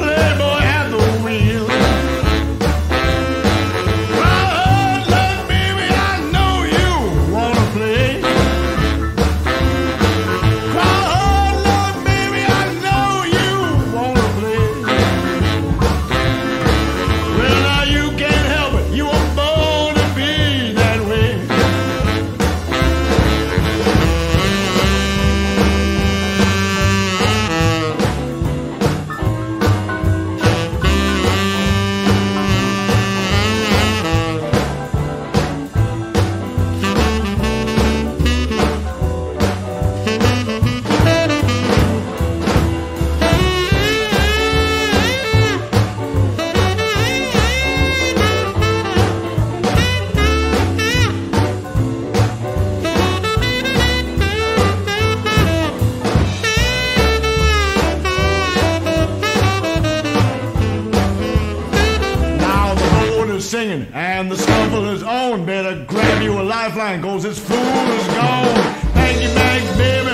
play singing, and the scuffler's on. Better grab you a lifeline, cause this fool is gone. Thank you, bags, baby.